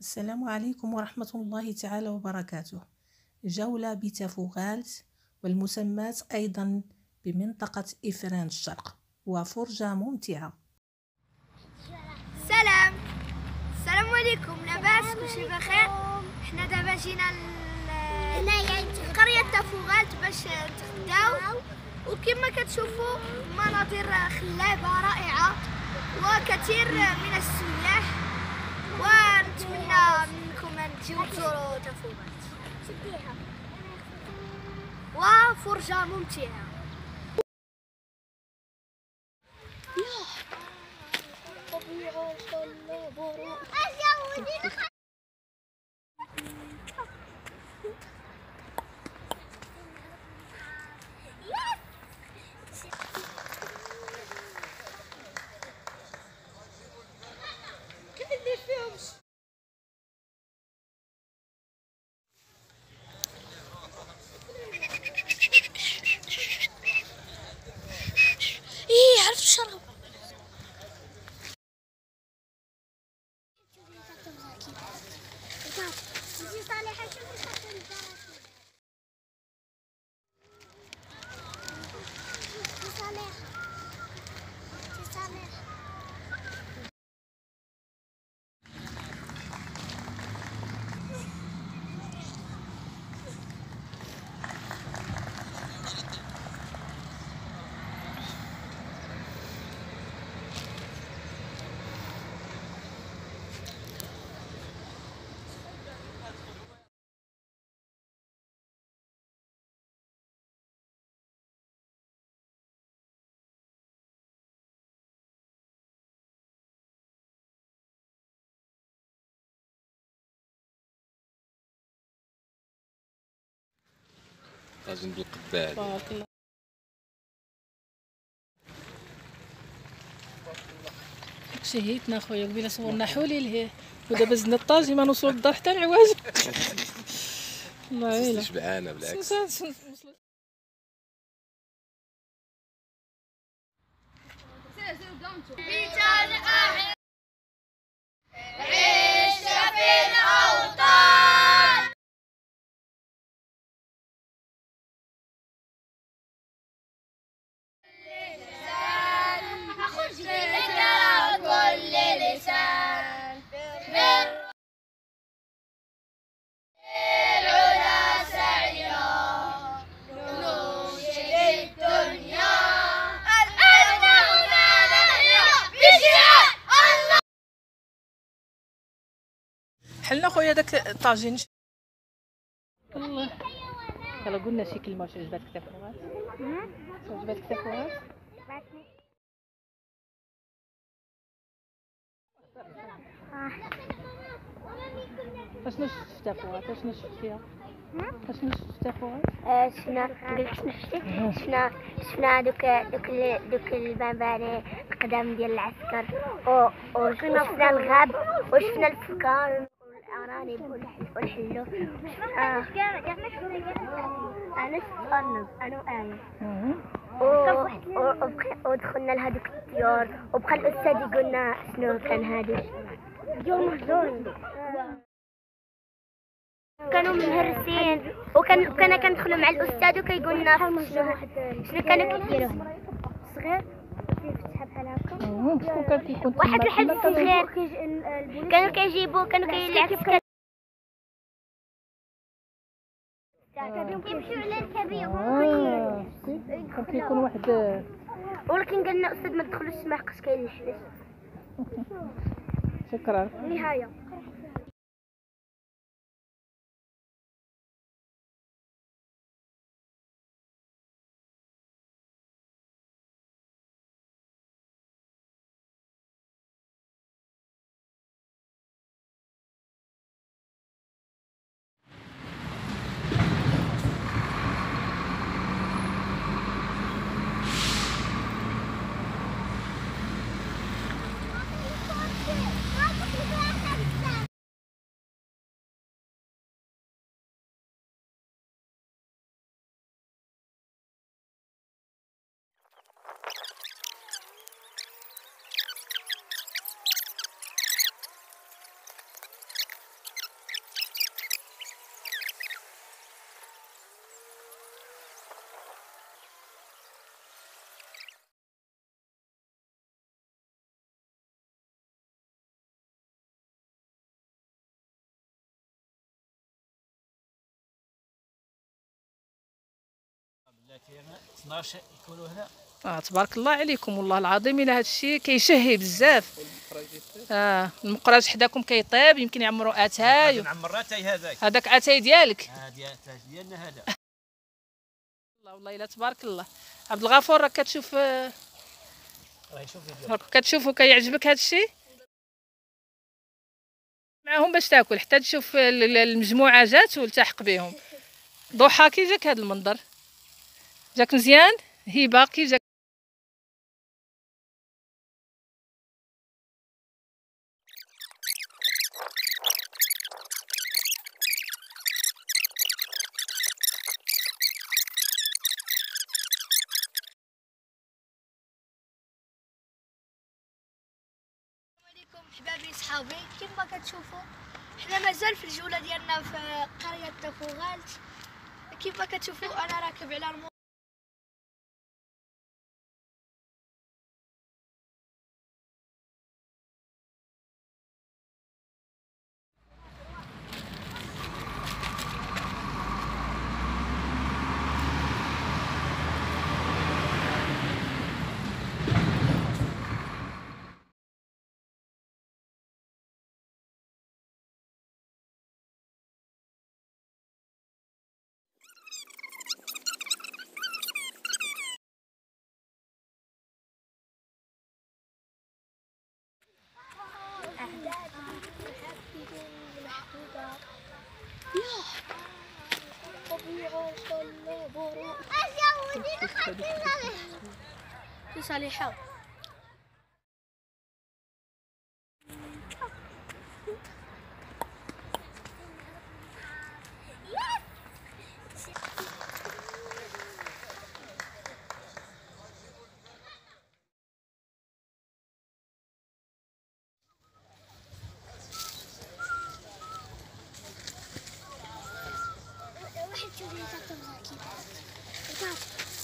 السلام عليكم ورحمة الله تعالى وبركاته. جولة بتفوغالت والمسماة أيضا بمنطقة إفران الشرق وفرجة ممتعة. سلام. السلام عليكم. لاباس؟ كلشي بخير؟ حنا دابا جينا لقرية تفوغالت باش نتغداو. وكما كتشوفوا مناظر خلابة رائعة وكثير من السياح ونتمنى منكم ان تجيو تزوروا تفوغات وفرجة ممتعة Thank you. طاجن بالقبال. بارك الله. شهيتنا خويا قبيلة صورنا حولي لهيه ودابا زدنا الطاجي ما نوصلوا للدار حتى العواج. الله يعينك شبعانه بالعكس. كل خويا داك الطاجين الله يلا قلنا شي كلمة واش عجباتك تفوغات عجباتك تفوغات أشنو شفت في تفوغات أشنو شفت فيها؟ أشنو شفت تفوغات شفنا شفنا شفنا دوك دوك دوك المباني القدام ديال العسكر؟ وشفنا الغاب؟ وشفنا الفكار؟ والارانب والح- والحلو آه. أنا شفت ارنب أنا. وايه و- و- وبق- ودخلنا لهذوك الطيور وبقى الأستاذ يقول لنا شنو كان هذا؟ يوم محزون كانوا مهرسين. وكان كنا كندخلوا مع الأستاذ وكيقول لنا شنو شنو كانوا كيديروا. صغير بحال هكا شكون كان كيكون واحد تما؟ الحل صغير كانوا كيجيبوا كانوا كيلعبوا كيمشيو على الكبير آه، كان كيكون واحد ولكن قال لنا أستاذ ما تدخلوش ما حقاش كاين الحبس شكرا. النهايه 12 يكونوا هنا. آه تبارك الله عليكم والله العظيم. إلا هذا الشيء كيشهي بزاف. آه المقراج حداكم كيطيب يمكن يعمروا آتاي. نعمر آتاي هذاك. هذاك آتاي ديالك. هذه ديالنا هذا. الله والله إلا تبارك الله. عبد الغفور راك كتشوف آه، راه شوف فيديو. راك كتشوفو كيعجبك هذا الشيء معاهم باش تاكل حتى تشوف ال- ال- المجموعة جات والتحق بهم. ضحى كي جاك هذا المنظر. جاك مزيان؟ هبه كي جاك حبابي صحابي. كما كتشوفوا حنا مازال في الجولة ديالنا في قرية تفوغالت كما كتشوفوا أنا راكب على المو صالحة واحد شوف لي تحت الراكب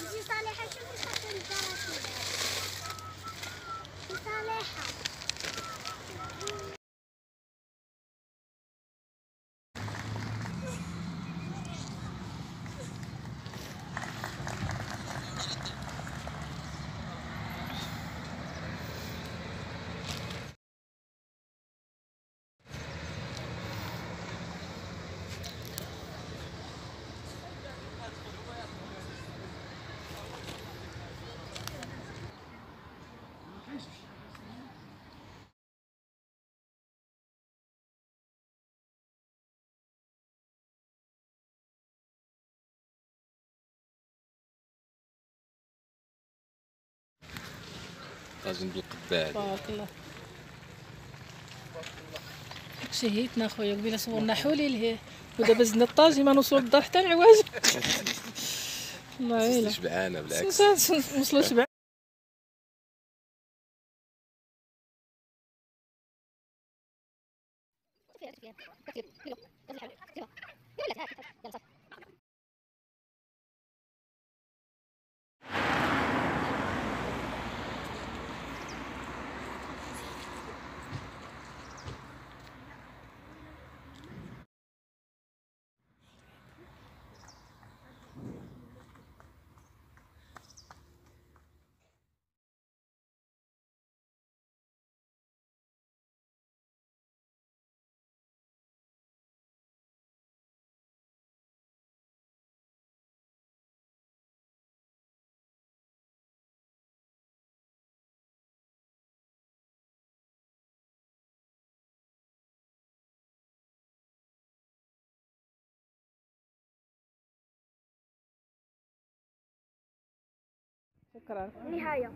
يجي صالحة شوف لي تحت الراكب صالحة طاجن بالقبال تبارك الله. شهيتنا خويا قبيلة صورنا حولي لهيه ودابا زدنا الطاجي ما نوصلوا للدار حتى العواج. الله يعينك. شبعانه بالعكس. وصلوا شبع شكرا. نهاية.